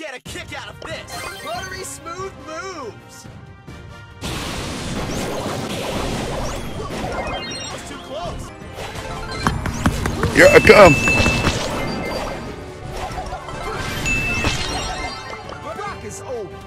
get a kick out of this! Buttery smooth moves! That was too close! Here I come. Brock is OP!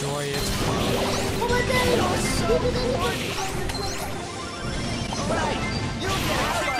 Enjoy it. Alright, you a kick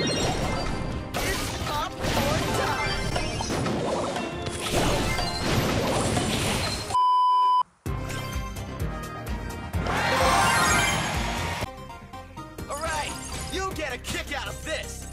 get a kick out of this.